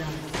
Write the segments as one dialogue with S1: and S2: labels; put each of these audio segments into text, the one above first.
S1: you.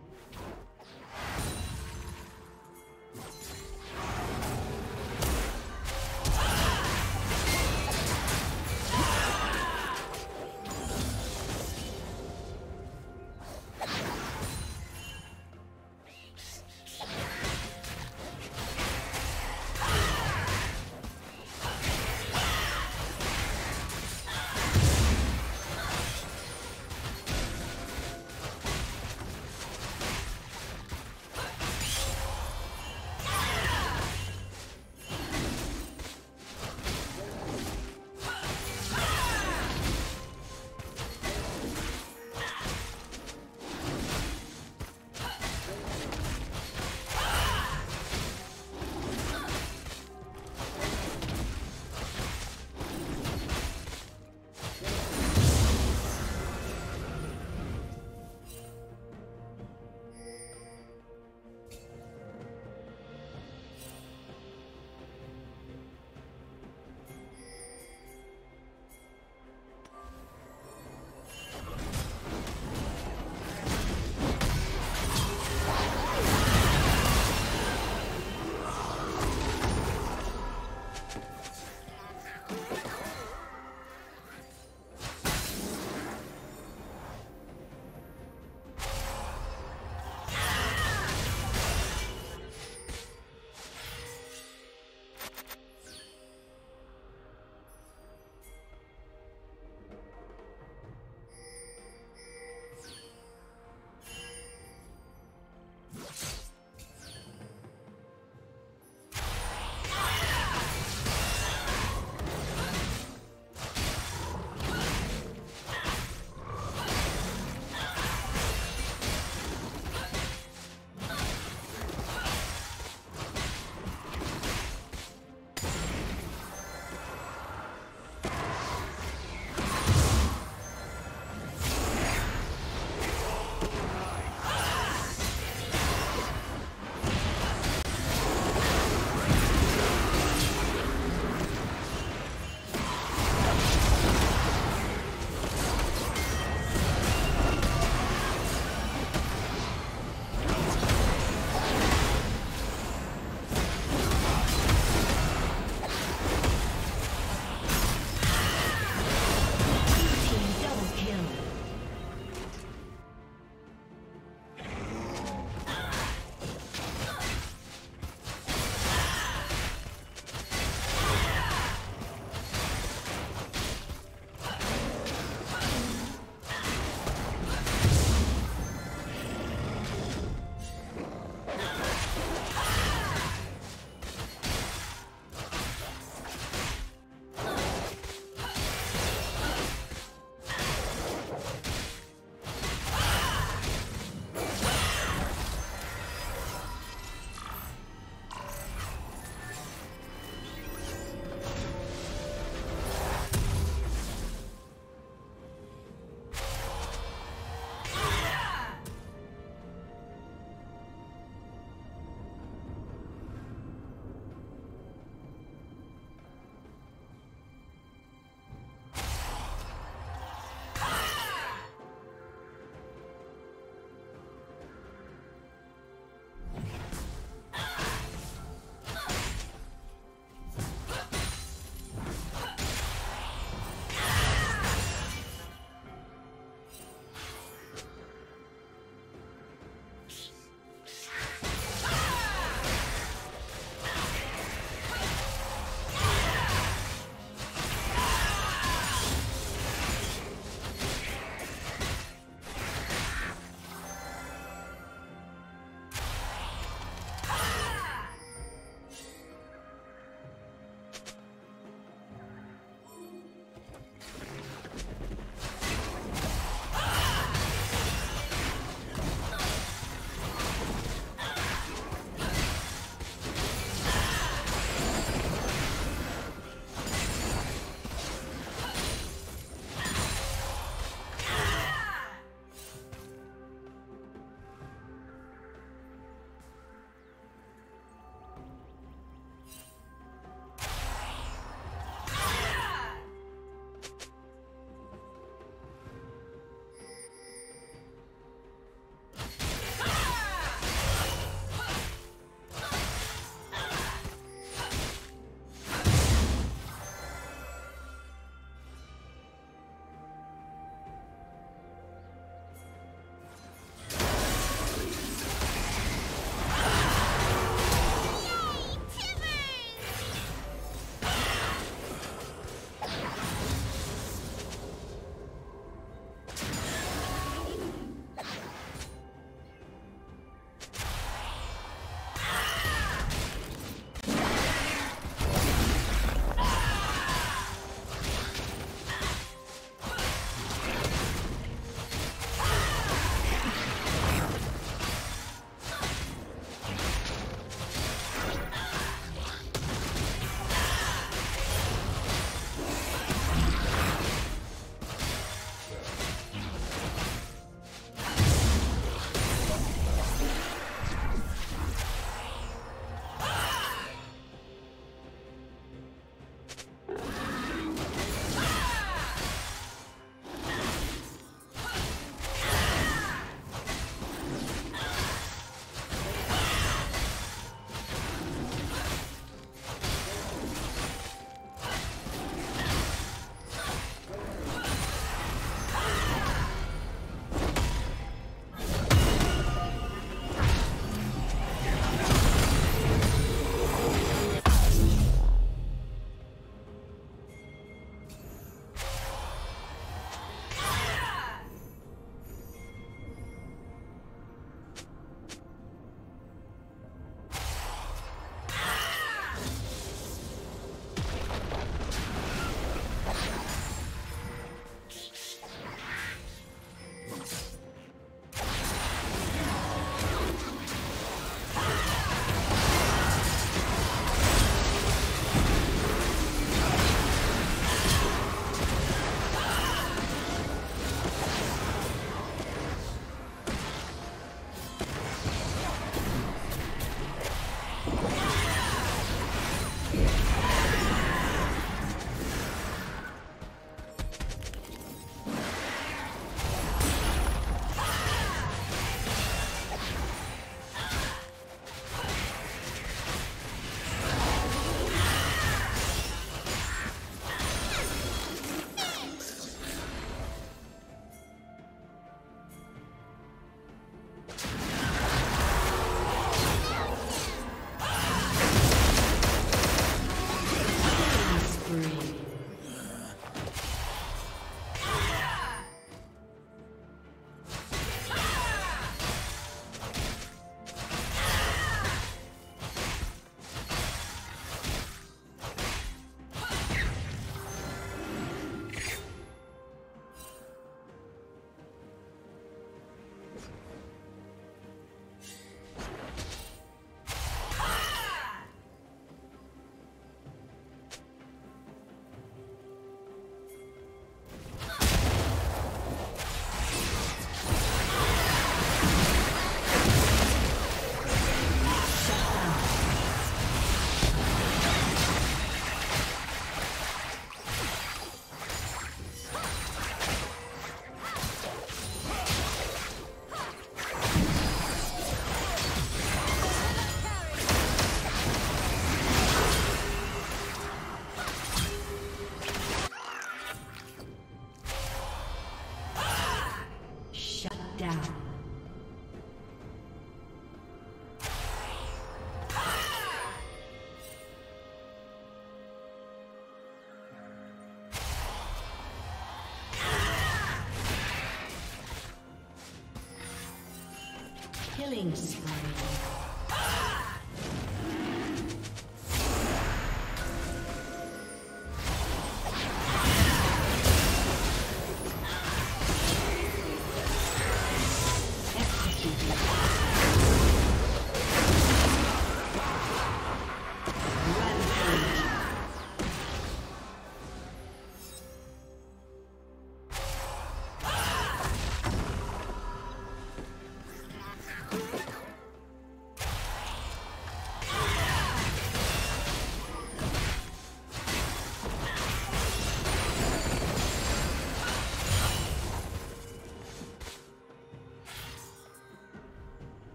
S1: Killing spree.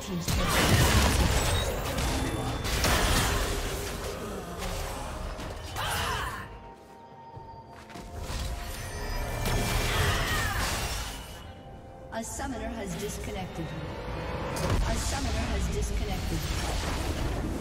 S1: Team's. A summoner has disconnected. A summoner has disconnected.